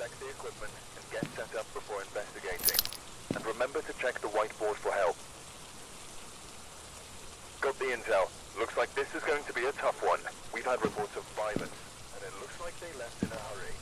check the equipment and get set up before investigating. And remember to check the whiteboard for help. Got the intel. Looks like this is going to be a tough one. We've had reports of violence, and it looks like they left in a hurry.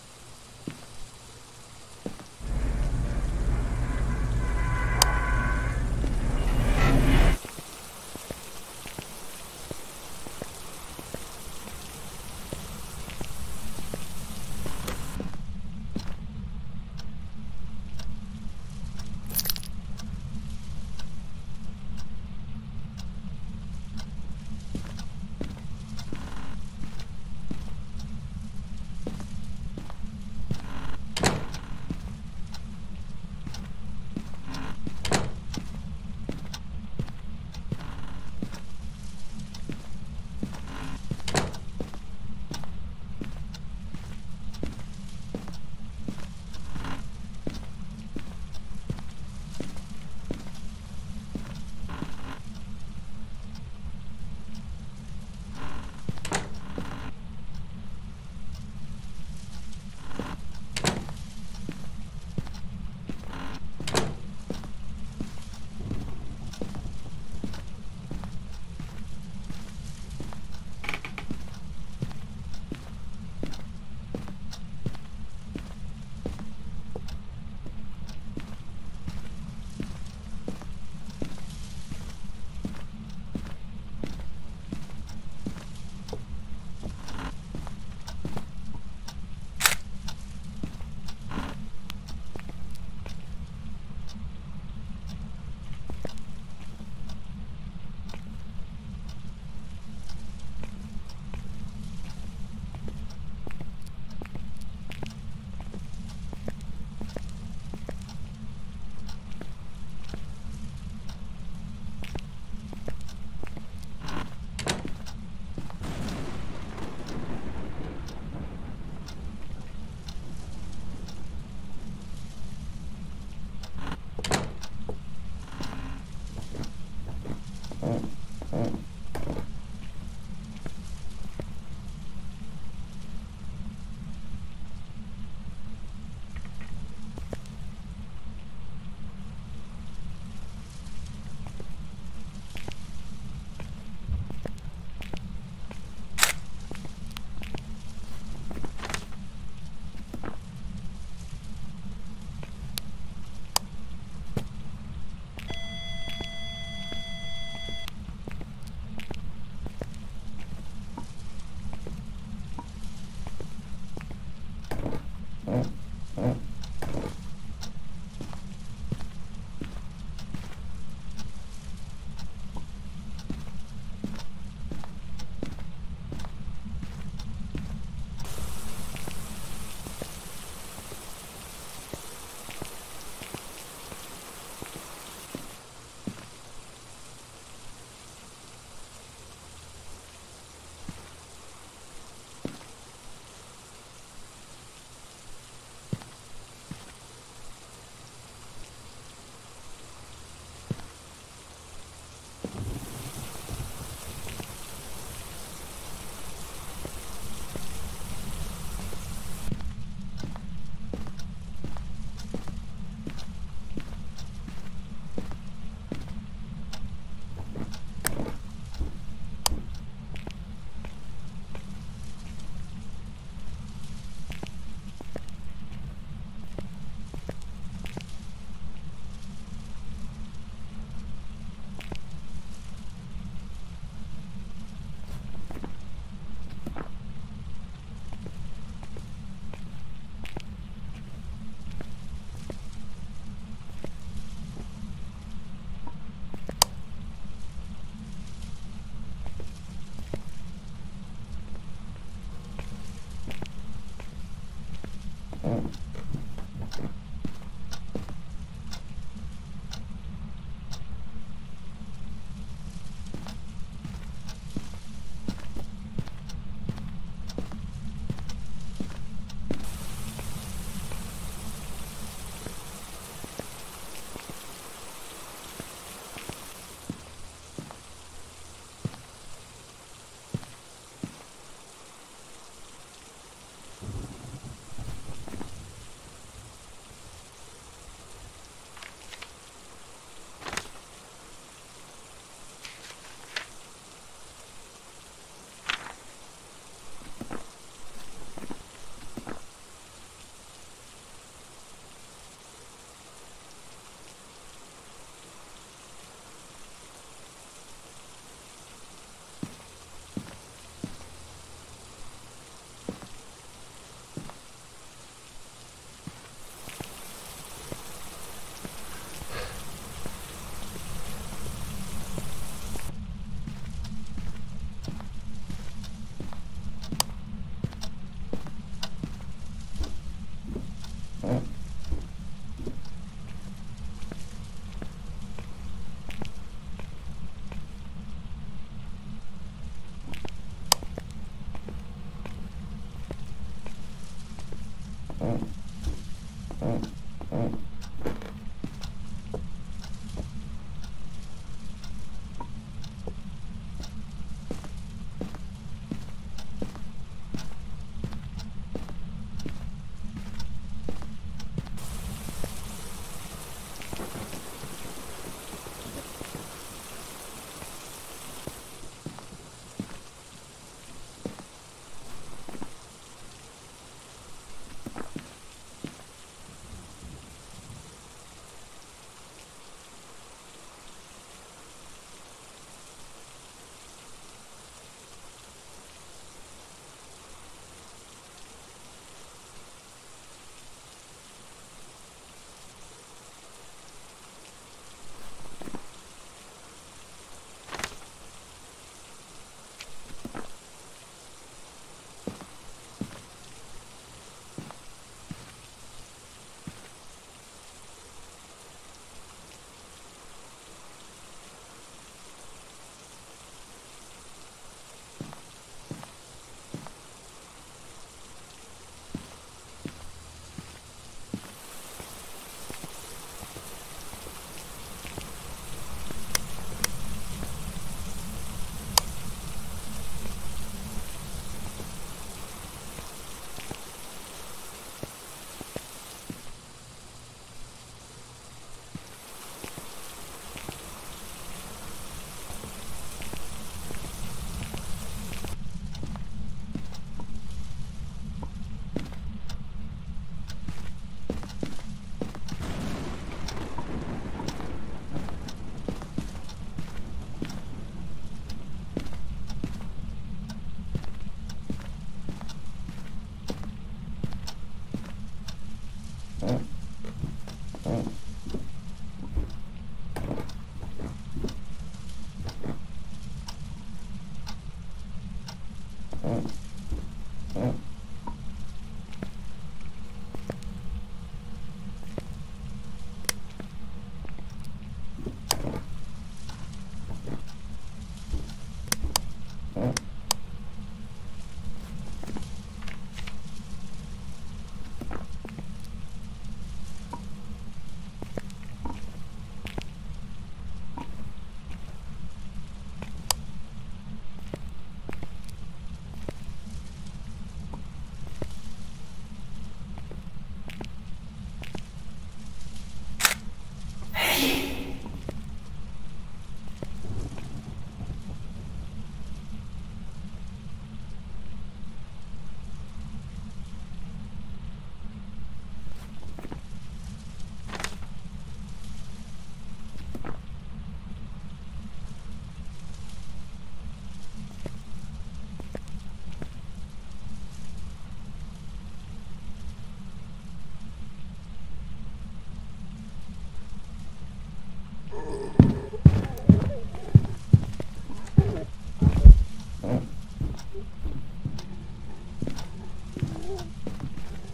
Mm-hmm.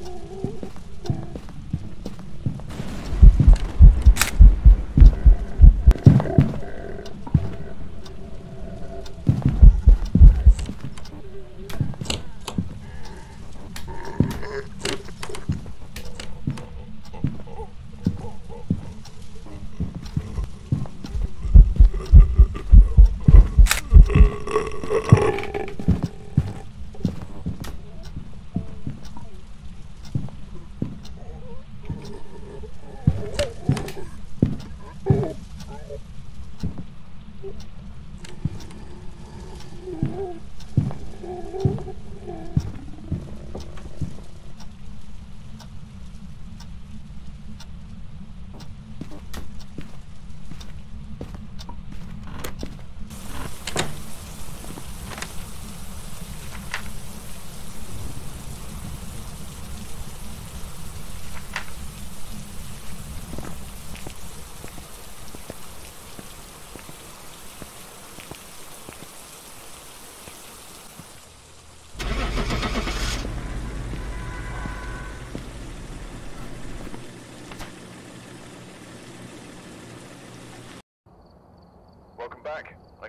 Welcome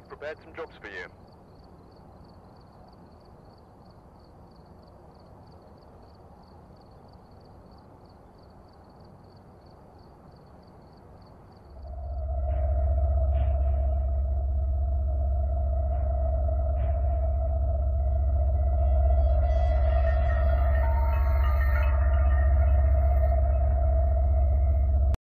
I've prepared some jobs for you.